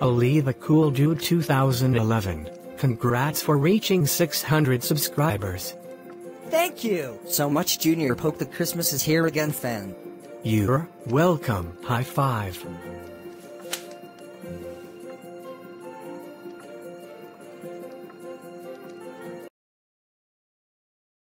Alely the Cool Dude 2011. Congrats for reaching 600 subscribers. Thank you so much, Junior Polk the Christmas is Here Again fan. You're welcome. High five.